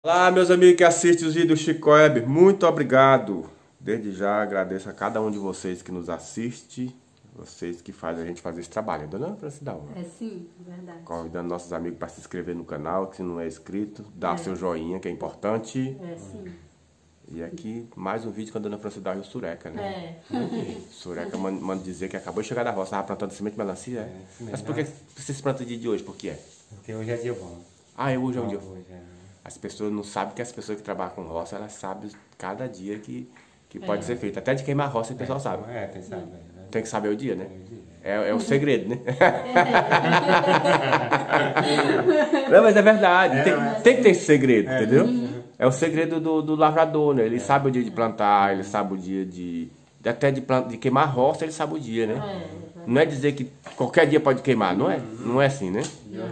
Olá, meus amigos que assistem os vídeos do Chico Web, muito obrigado. Desde já agradeço a cada um de vocês que nos assiste, vocês que fazem a gente fazer esse trabalho. Dona Francidão. É sim, verdade. Convidando nossos amigos para se inscrever no canal, que se não é inscrito, dá seu joinha, que é importante. É sim. E aqui mais um vídeo com a Dona Francidão e o Sureca, né? É. Sureca manda, manda dizer que acabou de chegar da roça, estava plantando semente de melancia, é? É. Mas por que vocês plantam dia de hoje? Por que é? Porque hoje é dia bom. Ah, é hoje é o dia. Hoje é. As pessoas não sabem que as pessoas que trabalham com roça, elas sabem cada dia que, que pode É. ser feito. Até de queimar roça o pessoal sabe. É, tem sabe. né? Tem que saber o dia, né? É, é o segredo, né? não, mas é verdade. Tem, tem que ter esse segredo, entendeu? É o segredo do, do lavrador, né? Ele sabe o dia de plantar, ele sabe o dia de. até de, plant, de queimar roça, ele sabe o dia, né? É, Não é dizer que qualquer dia pode queimar, não é? Não é assim, né?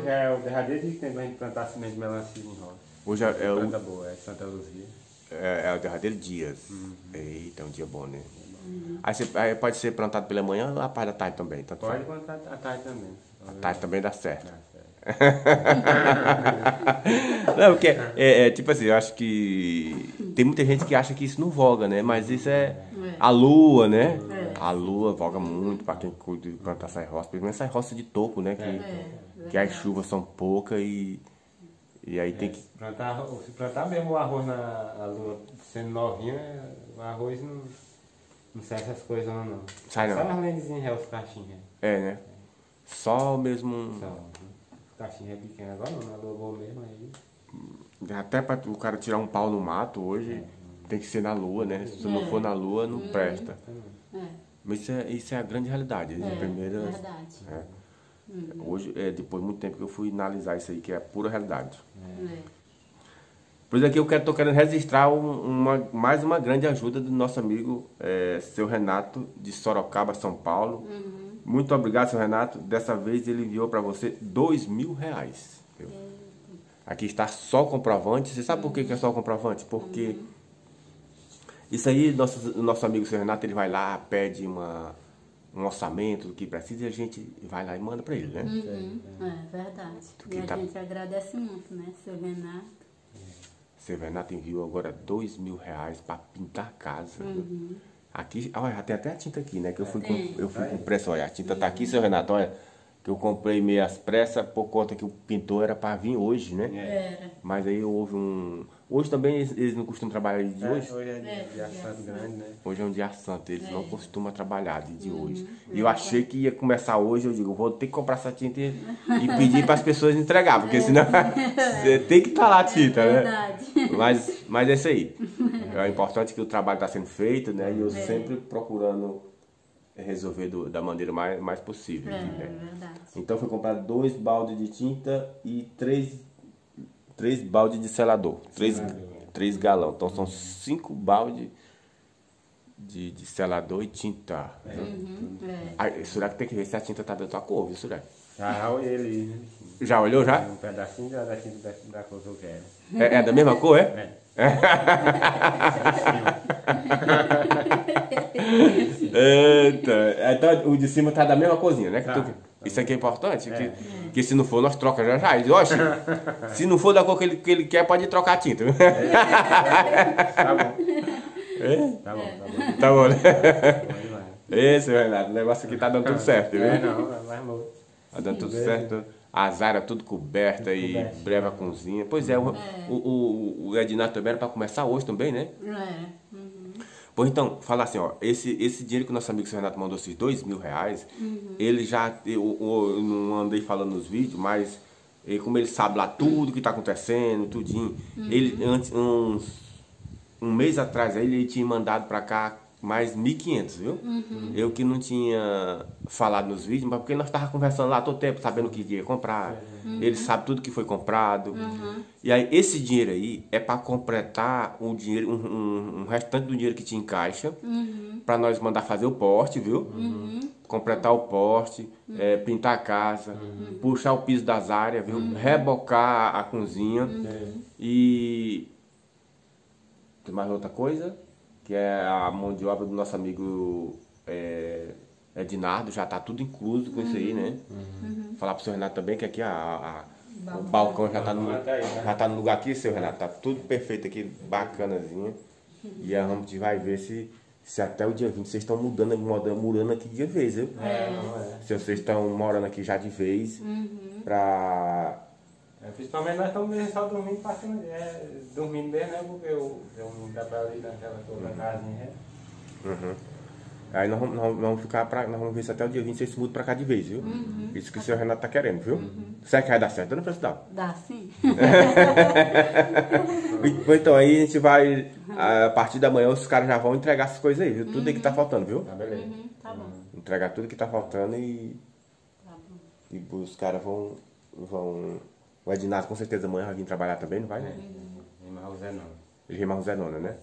É o derradeiro dia que tem pra gente plantar semente de melancia em roça. Hoje é, é o, boa, é Santa Luzia. é, é o derradeiro dias. Eita, é um dia bom, né? Aí, você, aí pode ser plantado pela manhã ou a parte da tarde também. Tanto Pode faz. plantar à tarde também. A tarde também dá certo. Dá certo. Não, porque é, é, tipo assim, eu acho que tem muita gente que acha que isso não voga, né? Mas isso é a lua, né? A lua voga muito para quem cuida de plantar essa roça, principalmente essa roça de topo, né? Que, é. que as chuvas são poucas e, e aí tem que. Se plantar, se plantar mesmo o arroz na a lua sendo novinho, o arroz não, não sai essas coisas não. não. Sai não. Só as lendezinhas, é, os cachinhos. É, né? Só mesmo. Só. Os cachinhos é pequeno agora não, na lua boa mesmo aí. Até para o cara tirar um pau no mato hoje, tem que ser na lua, né? Se não for na lua, não presta. É, Mas isso é, isso é a grande realidade. né? é, Primeira, verdade. É. Hoje, é, depois de muito tempo que eu fui analisar isso aí, que é a pura realidade. É. Por isso aqui eu quero, tô querendo registrar um- uma, mais uma grande ajuda do nosso amigo, é, seu Renato, de Sorocaba, São Paulo. Muito obrigado, seu Renato. Dessa vez ele enviou para você dois mil reais. Aqui está só o comprovante. Você sabe por que que é só o comprovante? Porque isso aí, nosso, nosso amigo seu Renato, ele vai lá, pede uma, um orçamento do que precisa e a gente vai lá e manda para ele, né? Uhum, é verdade. que E a tá- gente agradece muito, né, seu Renato? Seu Renato enviou agora dois mil reais para pintar a casa. viu? Aqui, olha, tem até a tinta aqui, né? Que eu fui com, Tem. eu fui com pressa, olha, a tinta tá aqui, seu Renato, olha. Que eu comprei meio às pressas por conta que o pintor era para vir hoje, né? Era. Mas aí houve um. Hoje também eles, eles não costumam trabalhar de hoje. hoje é É, dia, dia santo grande, né? Hoje é um dia santo, eles não costumam trabalhar de, de hoje. E eu achei que ia começar hoje, eu digo, vou ter que comprar essa tinta e, e pedir para as pessoas entregar, porque senão você tem que estar lá a tinta, né? Verdade. Mas, mas é isso aí. É importante que o trabalho está sendo feito, né? E eu sempre procurando resolver do- da maneira mais, mais possível. É, né? verdade. Então foi comprar dois baldes de tinta e três, três baldes de selador. Três, Selador. três galão. Então são cinco baldes de, de selador e tinta. Uhum, é. Aí, será que tem que ver se a tinta tá da tua cor, viu, Surek? Já olhei ele, né? Já olhou já? Um pedacinho da, da tinta da, da cor que eu quero. É, é da mesma cor, é? É. Eita, então o de cima tá da mesma cozinha, né? que Tá. tu- Isso aqui é importante, que, que se não for, nós troca já já. Ele ó, se não for da cor que ele, que ele quer, pode trocar a tinta. viu? Tá bom. É? Tá bom, tá bom. Tá bom, né? Esse, Renato, o negócio aqui tá dando tudo certo, viu? É, não, é mais novo. Tá dando tudo certo. As áreas tudo coberta e coberto. breve a cozinha. Pois é, o, o, o, o Ednato também era pra começar hoje também, né? É. Uhum. Pois então, falar assim, ó, esse, esse dinheiro que o nosso amigo seu Renato mandou, esses dois mil reais, ele já, eu, eu não andei falando nos vídeos, mas ele, como ele sabe lá tudo que tá acontecendo, tudinho, ele, antes, uns, um mês atrás, ele tinha mandado pra cá mais 1.500, viu? Eu que não tinha falado nos vídeos, mas porque nós tava conversando lá todo tempo, sabendo o que ia comprar, ele sabe tudo que foi comprado. E aí, esse dinheiro aí é para completar um dinheiro, um, um- um restante do dinheiro que tinha em caixa, para nós mandar fazer o porte, viu? Completar o porte, é, pintar a casa, puxar o piso das áreas, viu? Rebocar a cozinha e. Tem mais outra coisa? Que é a mão de obra do nosso amigo é, Ednardo, já tá tudo incluso com isso aí, né? Falar pro seu Renato também que aqui a, a- O balcão já tá, no, aí, né? já tá no lugar aqui, seu Renato. Tá tudo perfeito aqui, bacanazinho. E a gente vai ver se, se até o dia 20 vocês estão mudando, mudando, mudando aqui de vez, viu? É, não é. Se vocês estão morando aqui já de vez, Uhum. pra. É, principalmente nós estamos mesmo só dormindo, passando, é, dormindo mesmo, né? Porque eu, eu não dá pra ir naquela toda casinha. é. Uhum. Aí nós, vamos- nós vamos ficar pra. Nós vamos ver se até o dia 20 vocês mudam pra cá de vez, viu? Isso que o seu Renato tá querendo, viu? Será que vai dar certo, dona Francisca? Dá sim. Então aí a gente vai. A partir da manhã os caras já vão entregar essas coisas aí, viu? Tudo aí que tá faltando, viu? Tá beleza. Uhum, tá bom. Entregar tudo que tá faltando e. Tá bom. E os caras vão. vão. O Ednardo com certeza amanhã vai vir trabalhar também, não vai, né? Em Marrozé não. Ele é Marro Zenona, né?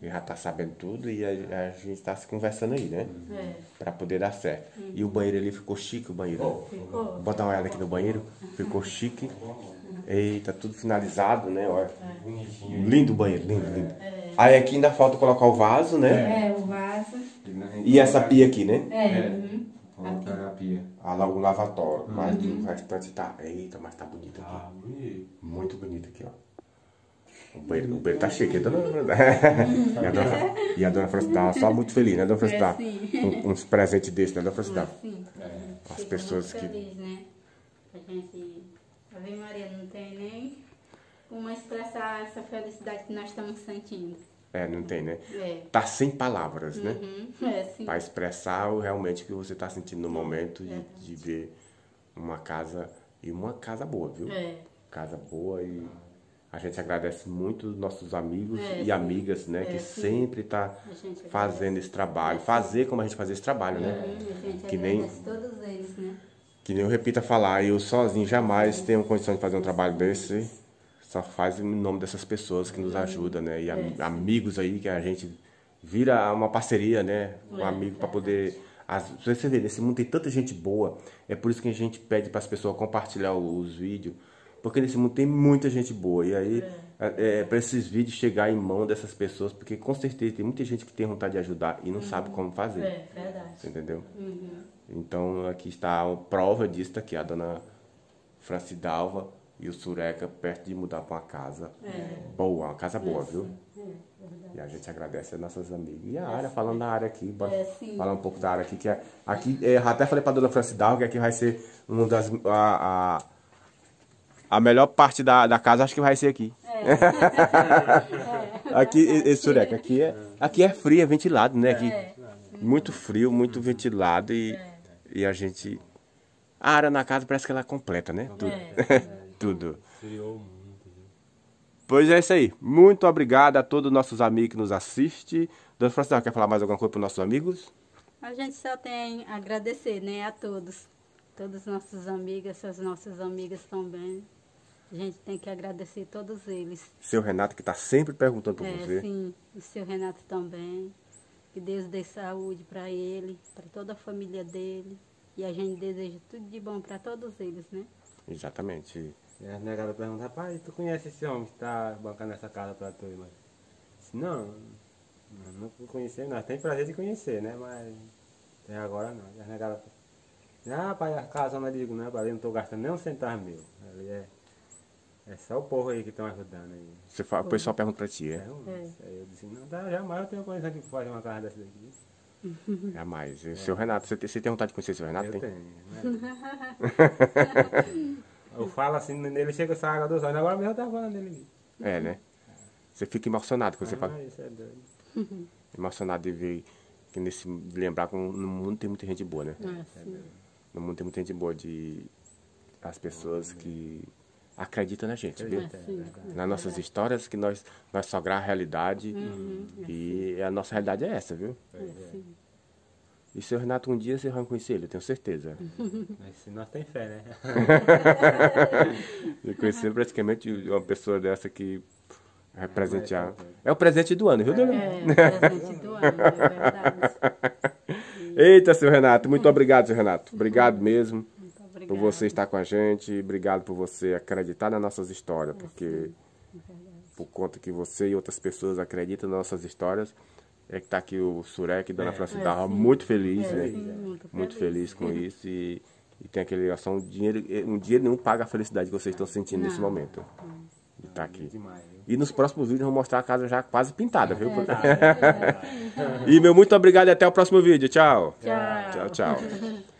Ele já tá sabendo tudo e a, a gente tá se conversando aí, né? É. Pra poder dar certo. E o banheiro ali ficou chique, o banheiro. né? Ficou? Vou botar uma olhada aqui no banheiro. Ficou chique. Eita, tudo finalizado, né? Olha. Bonitinho. Lindo o banheiro, lindo, lindo. Aí aqui ainda falta colocar o vaso, né? É, o vaso. E essa pia aqui, né? É. uhum. Colocar a. Ah, o lavatório. Mas o restante tá. Eita, mas tá bonito aqui. Ah, bonito. Muito bonito aqui, ó. O banheiro, o banheiro tá chique, dona... e, a dona, e a dona Francisca tava só muito feliz, né, dona Francisca? É. Um- uns presentes desses, né, dona Francisca? Sim. As Fico pessoas que- feliz, né? A gente. Ave Maria, não tem nem como expressar essa felicidade que nós estamos sentindo. É, não tem, né? É. Tá sem palavras, né? Uhum. É, sim. Pra expressar o realmente que você tá sentindo no momento de, de ver uma casa, e uma casa boa, viu? É. Casa boa e a gente agradece muito os nossos amigos É, e amigas, né? É, que sim. sempre tá fazendo esse trabalho. Fazer como a gente fazia esse trabalho, né? A gente Que nem- todos eles, né? Que nem eu repito a falar, eu sozinho jamais tenho condição de fazer um trabalho desse. Só faz em nome dessas pessoas que nos ajudam, né? E am- amigos aí que a gente vira uma parceria, né? Um É, amigo para poder. As, você vê, nesse mundo tem tanta gente boa. É por isso que a gente pede para as pessoas compartilhar os vídeos. Porque nesse mundo tem muita gente boa. E aí, é, para esses vídeos chegar em mão dessas pessoas, porque com certeza tem muita gente que tem vontade de ajudar e não sabe como fazer. É, verdade. Você entendeu? Uhum. Então aqui está a prova disso, tá aqui a dona Francidalva e o Sureca perto de mudar para uma casa boa, uma casa boa, viu? E a gente agradece as nossas amigas. E a área, falando da área aqui, É, sim. falar um pouco da área aqui, que é, aqui é, eu até falei para dona Francidalva que aqui vai ser uma das a, a, a melhor parte da, da casa, acho que vai ser aqui. aqui, e- esse Sureca, aqui é, aqui é frio, é ventilado, né? Aqui, É. muito frio, muito ventilado e, e a gente. A área na casa parece que ela é completa, né? Tudo. Tudo. Criou muito. Pois é isso aí. Muito obrigado a todos os nossos amigos que nos assistem. Dona Francisca, quer falar mais alguma coisa para os nossos amigos? A gente só tem a agradecer, né, a todos. Todos os nossos amigos, essas nossas amigas também. A gente tem que agradecer todos eles. Seu Renato, que está sempre perguntando por É, você. sim, o seu Renato também. Que Deus dê saúde para ele, para toda a família dele. E a gente deseja tudo de bom para todos eles, né? Exatamente. E as negadas perguntam, rapaz, tu conhece esse homem que tá bancando essa casa pra tu, mas disse, não, não, não conheci, nós tem prazer de conhecer, né? Mas até agora não. E as negadas ah, rapaz, a casa não digo, não, rapaz, eu não tô gastando nem um centavo meu. Ali é, é só o povo aí que estão ajudando aí. Você fala, o pessoal pergunta para ti, é? É, Aí eu disse, não, tá, jamais eu tenho condição de fazer uma casa dessa daqui. Jamais. E o seu Renato, você tem, você tem vontade de conhecer o seu Renato? eu tem? tenho. Né? eu falo assim nele, chega essa água dos olhos, agora mesmo eu tava falando dele. É, né? Você fica emocionado quando você fala. Ah, isso é doido. Emocionado de ver que nesse. de lembrar que no mundo tem muita gente boa, né? Assim, No mundo tem muita gente boa de. as pessoas que acreditam na gente, viu? assim, Nas nossas histórias, que nós, nós só grava a realidade. E a nossa realidade é essa, viu? assim. E seu Renato, um dia você vai conhecer ele, eu tenho certeza. Mas se nós tem fé, né? Eu conheci praticamente uma pessoa dessa que vai presentear. É o presente do ano, viu, Dona? É, presente do ano, é verdade. Eita, seu Renato, muito obrigado, seu Renato. Obrigado mesmo Muito por você estar com a gente. Obrigado por você acreditar nas nossas histórias, porque por conta que você e outras pessoas acreditam nas nossas histórias, é que tá aqui o Surek e Dona Francisca É, tava sim. muito feliz, É, né? sim, muito Muito feliz com isso e, E tem aquele ligação, um dinheiro, um dinheiro nenhum paga a felicidade que vocês estão sentindo nesse Não. momento. De estar aqui. Demais, viu? E nos próximos vídeos eu vou mostrar a casa já quase pintada, viu? É. E meu muito obrigado e até o próximo vídeo. Tchau. Tchau. Tchau, tchau.